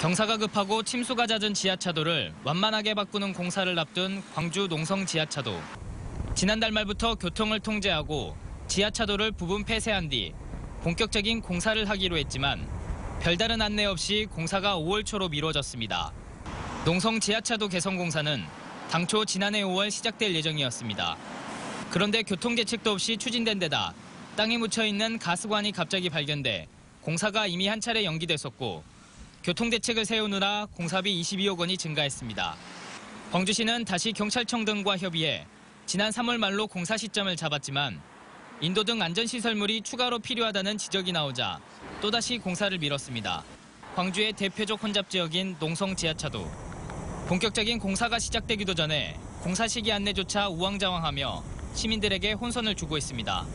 경사가 급하고 침수가 잦은 지하차도를 완만하게 바꾸는 공사를 앞둔 광주 농성 지하차도. 지난달 말부터 교통을 통제하고 지하차도를 부분 폐쇄한 뒤 본격적인 공사를 하기로 했지만 별다른 안내 없이 공사가 5월 초로 미뤄졌습니다. 농성 지하차도 개선 공사는 당초 지난해 5월 시작될 예정이었습니다. 그런데 교통 대책도 없이 추진된 데다 땅에 묻혀 있는 가스관이 갑자기 발견돼 공사가 이미 한 차례 연기됐었고 교통 대책을 세우느라 공사비 22억 원이 증가했습니다. 광주시는 다시 경찰청 등과 협의해 지난 3월 말로 공사 시점을 잡았지만 인도 등 안전시설물이 추가로 필요하다는 지적이 나오자 또다시 공사를 미뤘습니다. 광주의 대표적 혼잡 지역인 농성 지하차도. 본격적인 공사가 시작되기도 전에 공사 시기 안내조차 우왕좌왕하며 시민들에게 혼선을 주고 있습니다.